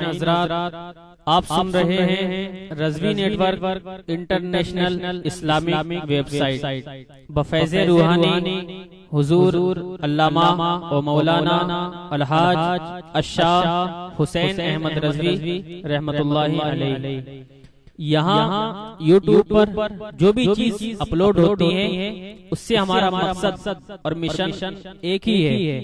हजरात आप सुन रहे हैं Razvi network international Islamic website. बफैज रूहानी हुजूर अल्लामा व मौलाना अलहाज अशाह हुसैन अहमद रजवी रहमतुल्लाहि अलैहि। यहाँ यूट्यूब पर जो भी चीज़ अपलोड होती है उससे हमारा मकसद और मिशन एक ही है।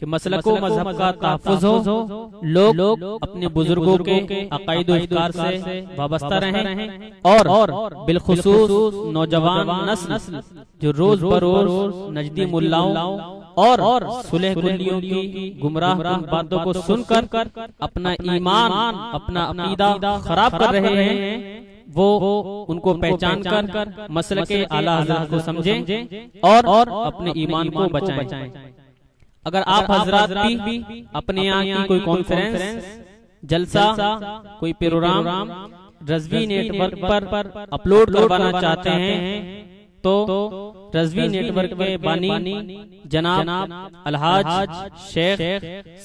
कि मसलको मज़हब का तहफ़ हो। लोग लोग अपने बुज़ुर्गों के अकायद से वाबस्ता रहें। और और बिलखसूस नौजवान नस्ल जो रोज बरोज नजदी मुल्लाओं और और सुलह कुल्लियों की गुमराह बातों को सुनकर अपना ईमान अपना अकीदा खराब कर रहे हैं। वो वो उनको पहचान कर कर मसल के आला को समझें और और अपने ईमान को बचाएँ। अगर आप हजरात भी अपने यहाँ की कोई कॉन्फ्रेंस जलसा कोई प्रोग्राम रजवी नेटवर्क पर अपलोड करवाना चाहते हैं तो रजवी नेटवर्क के बानी जनाब अलहाज शेख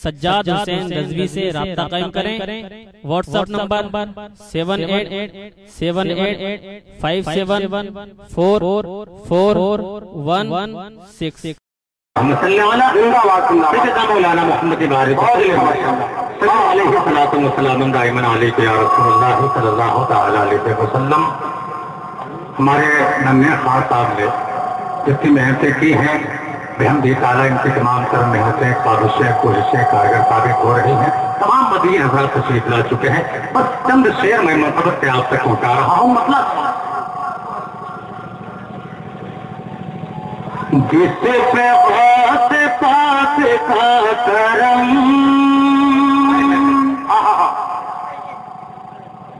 सज्जाद हुसैन रजवी से रबता कायम करें। WhatsApp number seven eight eight seven eight eight five seven one four four one one six मौलाना मोहम्मद वसल्लम हमारे नन्हे खान साहब ने जितनी मेहनतें की हैं बेहमदी ताला इनकी तमाम तरह मेहनतें काबिशें कोशिशें कारगर साबित हो रही हैं तमाम मदीन हजरात तशरीफ़ ला चुके हैं बस चंद शेर में मनकबत से आप तक पहुँचा रहा हूँ मतलब जिस पे बहुत पास का करम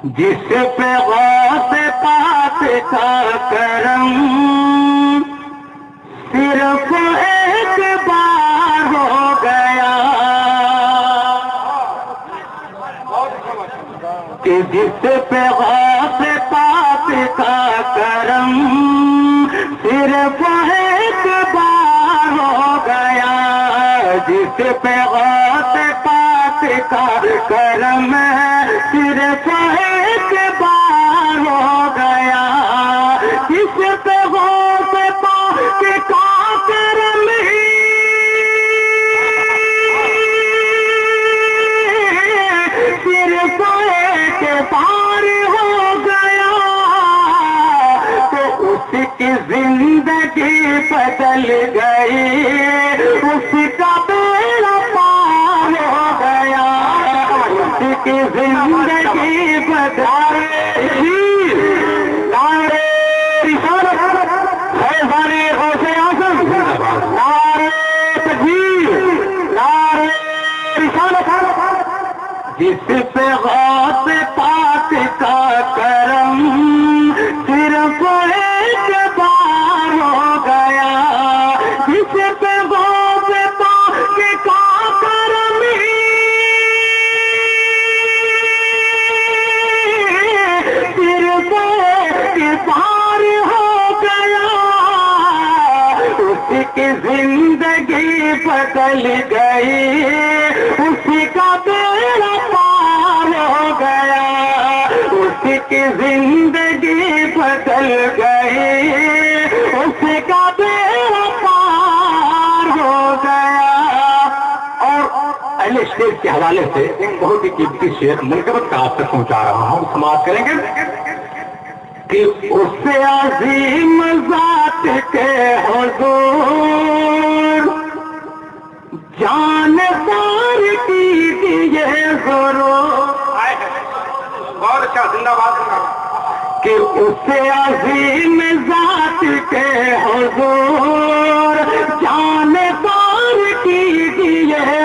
जिस पे बहुत पास का करम सिर्फ़ एक बार हो गया। कि जिस पे बहुत पास का करम जिस पे बहुत पास का करम सिर्फ एक बार हो गया जिस पे बहुत पास का करम सिर्फ एक बार हो गया तो उसकी जिंदगी बदल गई उसका जिस पे ज़िंदगी बदल गई। उसी का बेड़ा पार हो गया। उसी की ज़िंदगी बदल गई। उसी का बेड़ा पार हो गया। और अहले शेर के हवाले से एक बहुत ही कीमती शेर मुनकबत का आप तक पहुँचा रहा हूँ। समाप्त करेंगे कि उससे अजीम जात के हुजूर जानदार कीजिए ज़रूर बहुत अच्छा जिंदाबाद कि उससे अजीम जात के हजूर जानदार कीजिए ज़रूर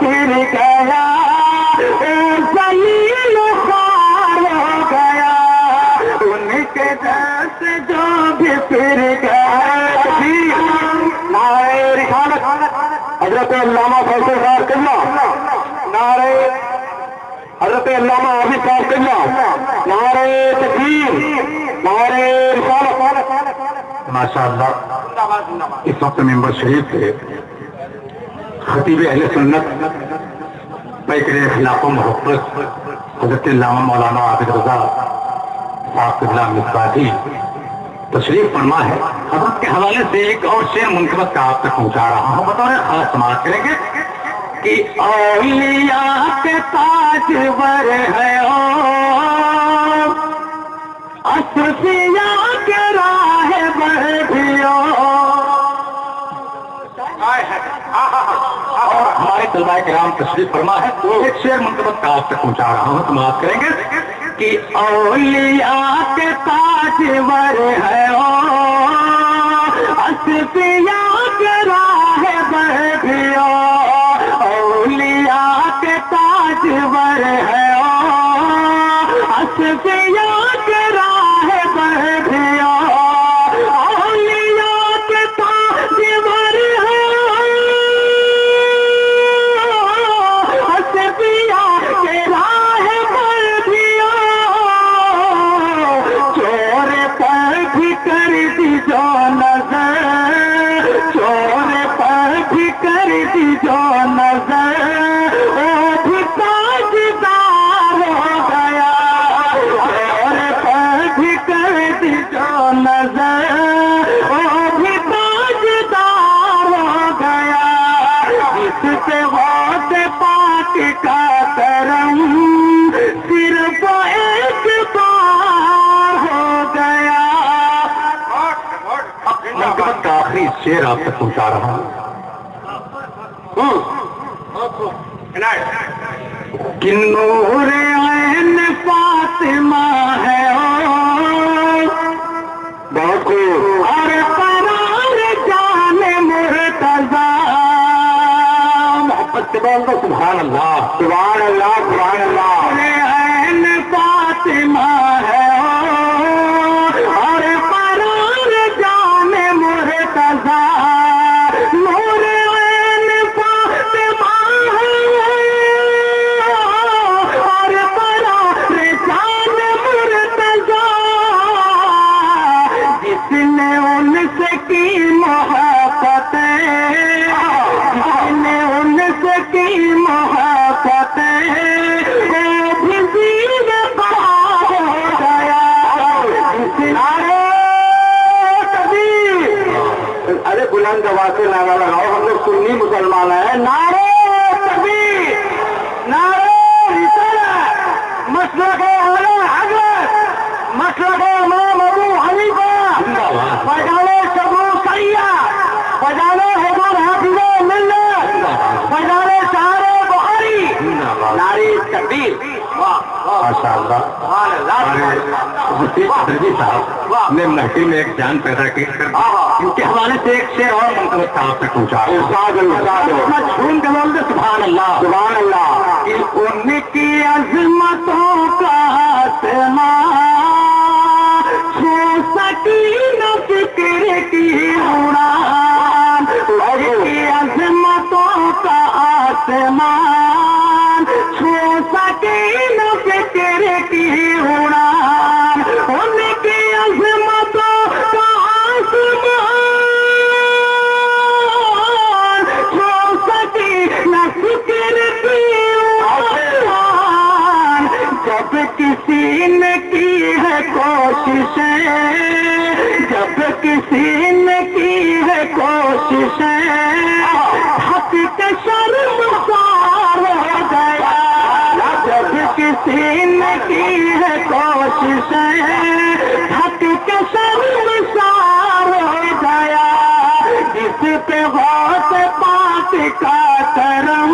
फिर गया हो गया। उनके दर से जो भी फिर हज़रत अल्लामा फैसल साहब नारे हज़रत आबिद साहब नारे तकबीर, नारे जिंदाबाद इस वक्त मेंबर शरीफ थे। खतीब अहले सुन्नत, पैकर खिलाफ मोहब्बत हज़रत लामा मौलाना आबिद रजा साहब तशरीफ़ फरमा है। हज़रत के हवाले से एक और शेर मुनकबत का आप तक पहुँचा रहा हूँ। बतौर खास समाज करेंगे कि औलिया के ताजवर है ओ और हमारे तलबाए के राम तशरीफ़ फरमा है तो एक शेर मुंतबत का आप तक पहुँचा रहा हूँ। आप करेंगे कि औलिया के ताजवर है ओ, असफिया के राह बढ़ियो औलिया के ताजवर है ओ, असफिया शेर आप तक पहुँचा रहा हूँ। इनायत कि नूर फातिमा है ओ। बहुत करार जाने मुर्तजा। मोहब्बत से बोल दो सुभान अल्लाह। सुभान अल्लाह सुभान अल्लाह। ऐन फातिमा अरे बुलंद आवाज़ से नारा लगाओ हम लोग सुन्नी मुसलमान है। नारे मुफ्ती साहब ने महफिल में एक जान पैदा की। इनके हवाले से एक शेर और का आप तक पहुँचा झूम के बोल दे सुभान अल्लाह सुभान अल्लाह उनकी अजमतों का सकी न फ़िक्र की उड़ान उनकी अजमतों का आसमान छू सकी न फ़िक्र की की है कोशिशें जब किसी ने की है कोशिशें हक के शर्मसार हो गया जब किसी ने की है कोशिशें हक के शर्मसार हो गया। जिस पे बहुत बात का करम